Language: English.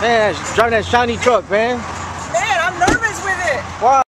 Man, driving that shiny truck, man. Man, I'm nervous with it. Why?